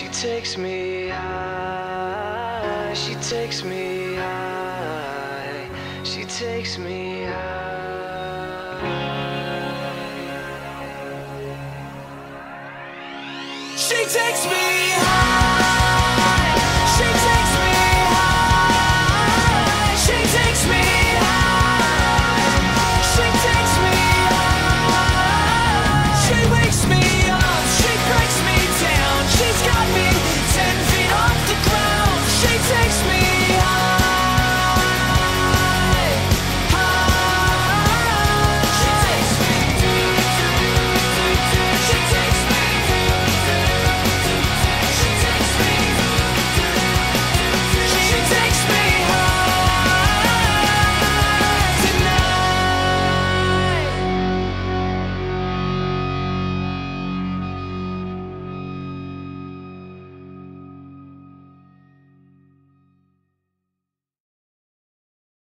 She takes me high. She takes me high. She takes me high. She takes me high.